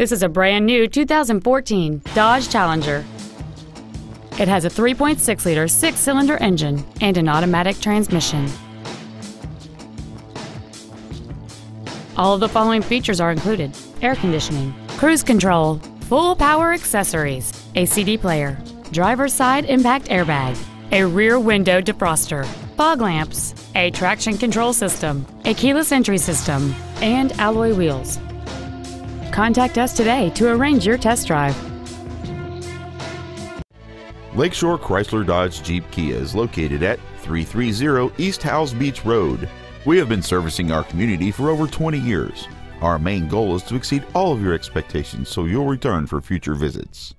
This is a brand new 2014 Dodge Challenger. It has a 3.6 liter six cylinder engine and an automatic transmission. All of the following features are included air conditioning, cruise control, full power accessories, a CD player, driver's side impact airbag, a rear window defroster, fog lamps, a traction control system, a keyless entry system, and alloy wheels. Contact us today to arrange your test drive. Lakeshore Chrysler Dodge Jeep Kia is located at 330 East Howze Beach Road. We have been servicing our community for over 20 years. Our main goal is to exceed all of your expectations so you'll return for future visits.